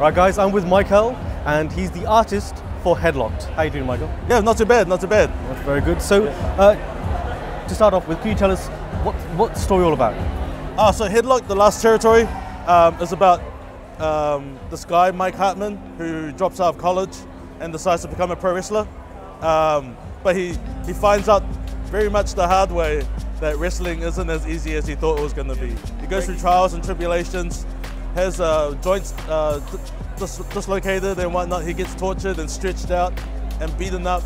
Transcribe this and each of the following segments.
Right, guys, I'm with Michael, and he's the artist for Headlocked. How you doing, Michael? Yeah, not too bad, not too bad. That's very good. So, uh, to start off with, can you tell us what what the story all about? Ah, so Headlocked, The Last Territory, um, is about um, this guy, Mike Hartman, who drops out of college and decides to become a pro wrestler. Um, but he, he finds out very much the hard way that wrestling isn't as easy as he thought it was going to be. He goes through trials and tribulations, has uh, joints uh, dis- dislocated and whatnot. He gets tortured and stretched out and beaten up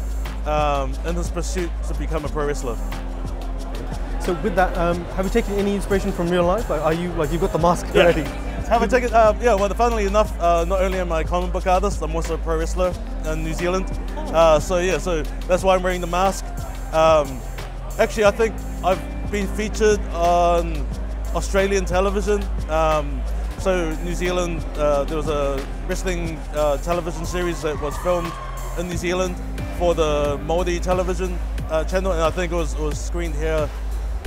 um, in his pursuit to become a pro wrestler. So, with that, um, have you taken any inspiration from real life? Like, are you like you've got the mask Yeah. ready? Have I taken? Uh, yeah. Well, funnily enough, uh, not only am I a comic book artist, I'm also a pro wrestler in New Zealand. Uh, so yeah, so that's why I'm wearing the mask. Um, actually, I think I've been featured on Australian television. Um, so New Zealand, uh, there was a wrestling uh, television series that was filmed in New Zealand for the Māori television uh, channel, and I think it was, it was screened here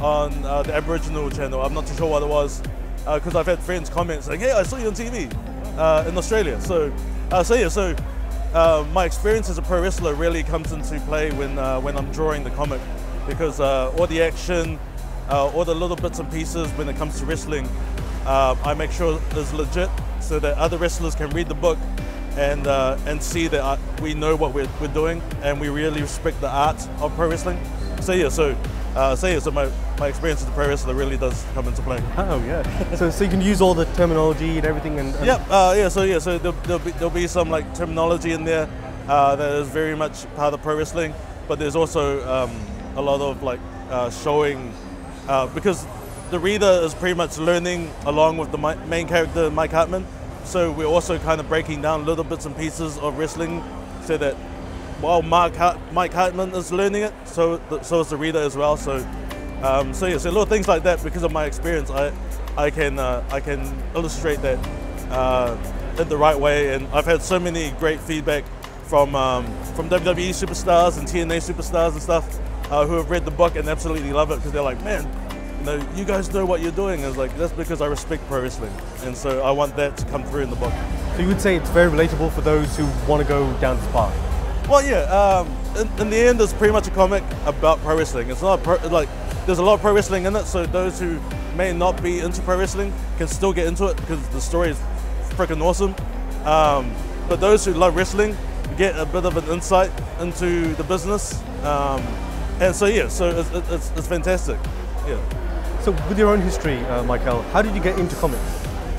on uh, the Aboriginal channel. I'm not too sure what it was because I've had friends comment saying, "Hey, I saw you on TV uh, in Australia." So, uh, so yeah, so uh, my experience as a pro wrestler really comes into play when uh, when I'm drawing the comic because uh, all the action, uh, all the little bits and pieces when it comes to wrestling, uh, I make sure is legit so that other wrestlers can read the book and uh, and see that uh, we know what we're, we're doing and we really respect the art of pro wrestling. So yeah, so uh, so yeah, so my, my experience as a pro wrestler really does come into play. Oh yeah. so, so you can use all the terminology and everything, and, and Yep. Uh, yeah. So yeah. So there'll, there'll, be, there'll be some like terminology in there uh, that is very much part of pro wrestling, but there's also um, a lot of like uh, showing uh, because the reader is pretty much learning along with the main character Mike Hartman. So we're also kind of breaking down little bits and pieces of wrestling so that while Mark Hart- Mike Hartman is learning it, so th- so is the reader as well. So um, so yeah, so little things like that because of my experience, I I can uh, I can illustrate that uh, in the right way, and I've had so many great feedback from um, from WWE superstars and TNA superstars and stuff uh, who have read the book and absolutely love it because they're like, man, know, you guys know what you're doing. It's like that's because I respect pro wrestling, and so I want that to come through in the book. so you would say it's very relatable for those who want to go down this path. Well, yeah. Um, in, in the end, it's pretty much a comic about pro wrestling. It's not pro, like there's a lot of pro wrestling in it, so those who may not be into pro wrestling can still get into it because the story is freaking awesome. Um, but those who love wrestling get a bit of an insight into the business, um, and so yeah, so it's, it's, it's fantastic. Yeah. So, with your own history, uh, Michael, how did you get into comics?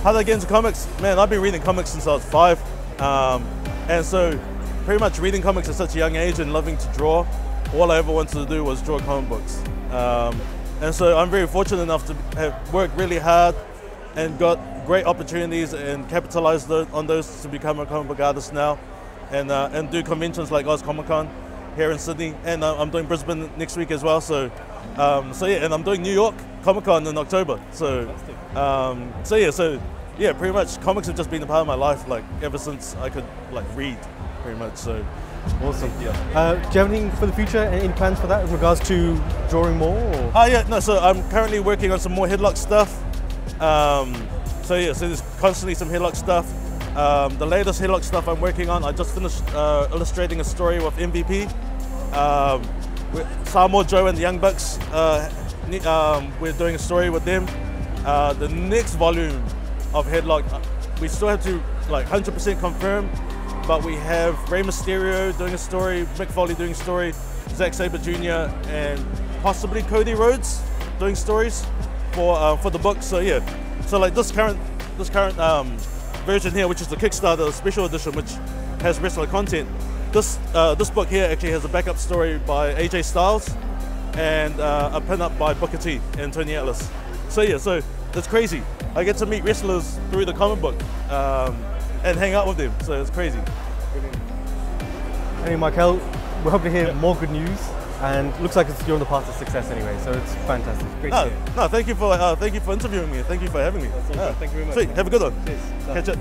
How did I get into comics? Man, I've been reading comics since I was five. Um, and so, pretty much reading comics at such a young age and loving to draw, all I ever wanted to do was draw comic books. Um, and so, I'm very fortunate enough to have worked really hard and got great opportunities and capitalized on those to become a comic book artist now and, uh, and do conventions like Oz Comic Con here in Sydney. And uh, I'm doing Brisbane next week as well. So, um, so yeah, and I'm doing New York Comic Con in October. So, um, so yeah, so yeah, pretty much comics have just been a part of my life, like ever since I could like read, pretty much. So, Awesome. Uh, do you have anything for the future? Any plans for that in regards to drawing more? Or? ah yeah, no. So I'm currently working on some more headlock stuff. Um, so yeah, so there's constantly some headlock stuff. Um, the latest headlock stuff I'm working on, I just finished uh, illustrating a story with MVP. Um, Samoa Joe and the Young Bucks. Uh, um, we're doing a story with them. Uh, the next volume of Headlocked, uh, we still have to like 100% confirm, but we have Rey Mysterio doing a story, Mick Foley doing a story, Zack Sabre Jr. and possibly Cody Rhodes doing stories for uh, for the book. So yeah, so like this current this current um, version here, which is the Kickstarter special edition, which has wrestler content. This uh, this book here actually has a backup story by AJ Styles and uh, a pin up by Booker T and Tony Atlas. So yeah, so it's crazy. I get to meet wrestlers through the comic book um, and hang out with them. So it's crazy. Anyway, Michael, we hope to hear more good news. And looks like it's, you're on the path to success anyway, so it's fantastic. Great to No, no, thank you for uh, thank you for interviewing me. Thank you for having me. Yeah. Thank you very much. Sweet. Have a good one. Cheers. Catch it.